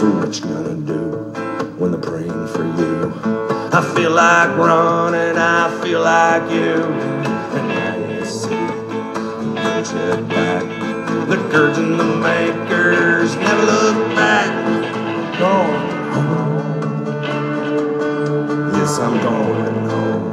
So what you gonna do when they're praying for you? I feel like running, I feel like you. And now you see, the your back. The girds and the makers never look back. Gone. Yes, I'm gone.